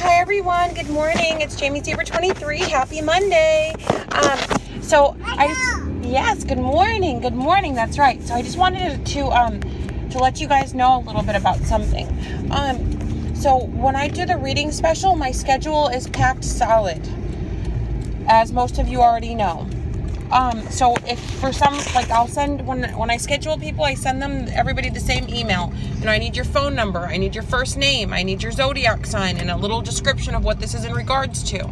Hi everyone. Good morning. It's Jamie Zebra 23. Happy Monday. Um, so I just yes. Good morning. Good morning. That's right. So I just wanted to um to let you guys know a little bit about something. Um, so when I do the reading special, my schedule is packed solid, as most of you already know. Um, so if for some like I'll send when when I schedule people, I send them everybody the same email. You know, I need your phone number, I need your first name, I need your zodiac sign, and a little description of what this is in regards to.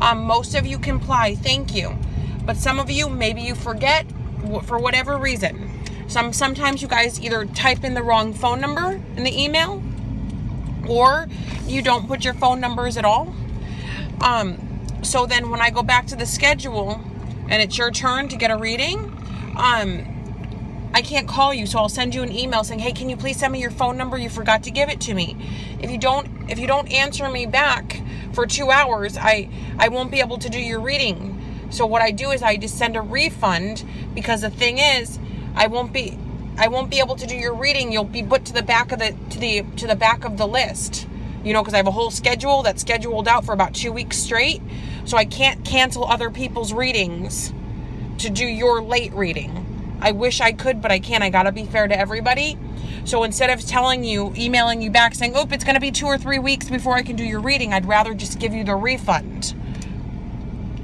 Um, most of you comply, thank you, but some of you maybe you forget for whatever reason. Some sometimes you guys either type in the wrong phone number in the email, or you don't put your phone numbers at all. Um, so then when I go back to the schedule and it's your turn to get a reading, um, I can't call you, so I'll send you an email saying, "Hey, can you please send me your phone number? You forgot to give it to me." If you don't, if you don't answer me back for two hours, I I won't be able to do your reading. So what I do is I just send a refund because the thing is, I won't be I won't be able to do your reading. You'll be put to the back of the to the to the back of the list. You know, because I have a whole schedule that's scheduled out for about two weeks straight. So I can't cancel other people's readings to do your late reading. I wish I could, but I can't. I gotta be fair to everybody. So instead of telling you, emailing you back saying, oh, it's gonna be two or three weeks before I can do your reading, I'd rather just give you the refund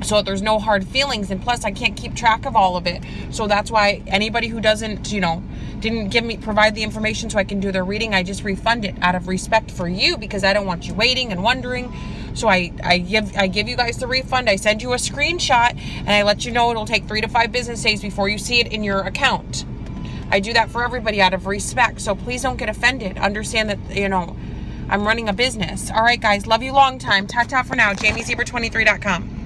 so there's no hard feelings and plus i can't keep track of all of it so that's why anybody who doesn't you know didn't give me provide the information so i can do their reading. I just refund it out of respect for you because i don't want you waiting and wondering. So i i give i give you guys the refund. I send you a screenshot and i let you know it'll take three to five business days before you see it in your account. I do that for everybody out of respect. So please don't get offended. Understand that you know i'm running a business. All right guys. Love you long time. Ta ta for now. Jamiezebra23.com